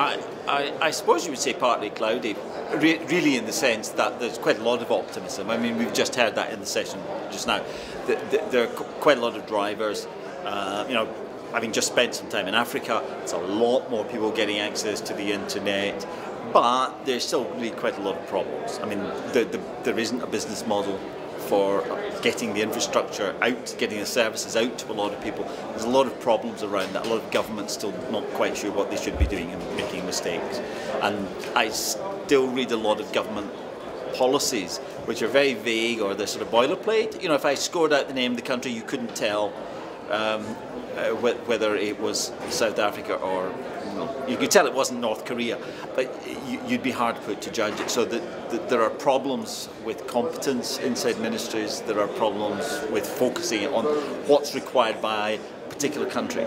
I, I, I, suppose you would say partly cloudy, re really in the sense that there's quite a lot of optimism. I mean, we've just heard that in the session just now. The, the, there are quite a lot of drivers, uh, you know, having just spent some time in Africa, it's a lot more people getting access to the internet, but there's still really quite a lot of problems. I mean, the, the, there isn't a business model for getting the infrastructure out, getting the services out to a lot of people. There's a lot of problems around that. A lot of governments still not quite sure what they should be doing and making mistakes. And I still read a lot of government policies which are very vague or they're sort of boilerplate. You know, if I scored out the name of the country, you couldn't tell um, uh, whether it was South Africa or you could tell it wasn't North Korea, but you, would be hard put to judge it. So that, that there are problems with competence inside ministries. There are problems with focusing on what's required by a particular country.